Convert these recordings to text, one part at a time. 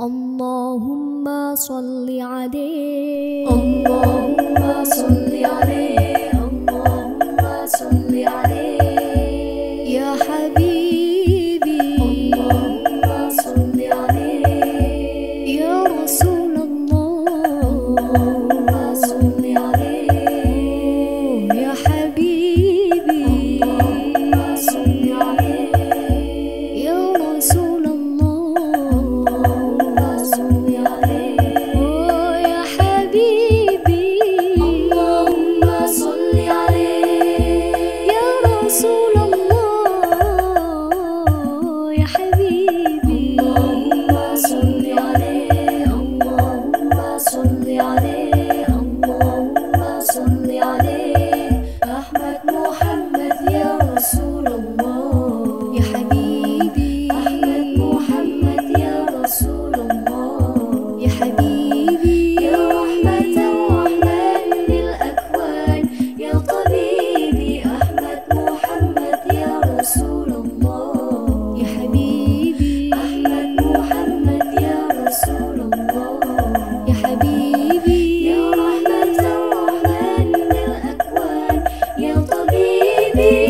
اللهم صل عليه. اللهم صل عليه. be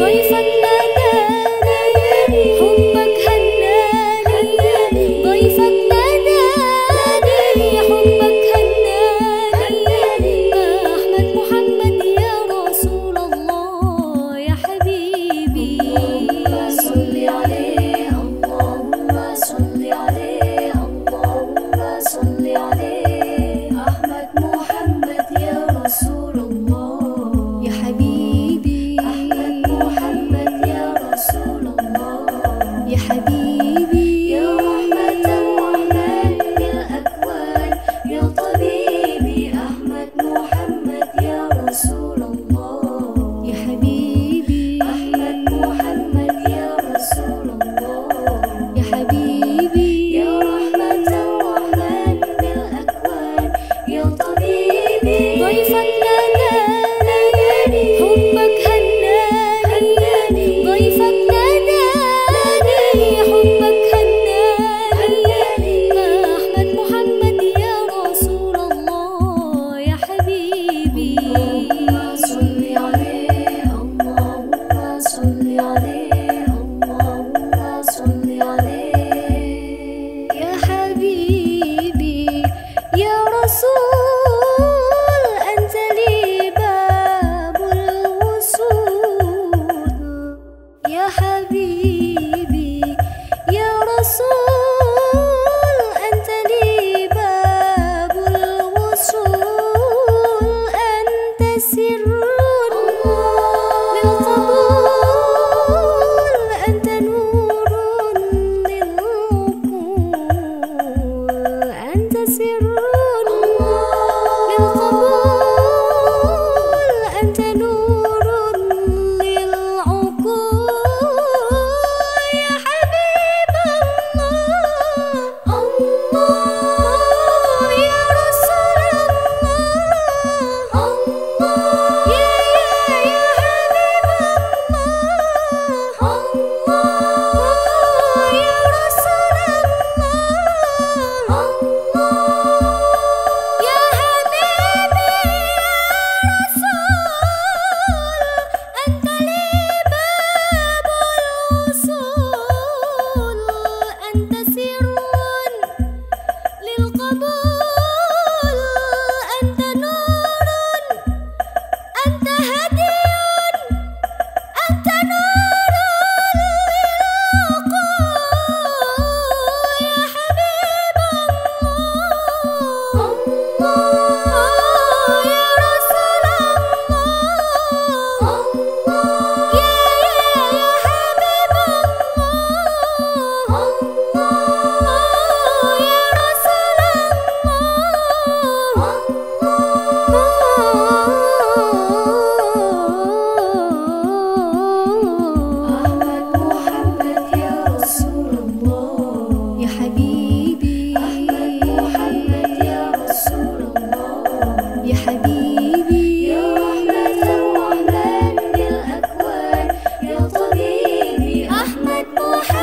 Oh,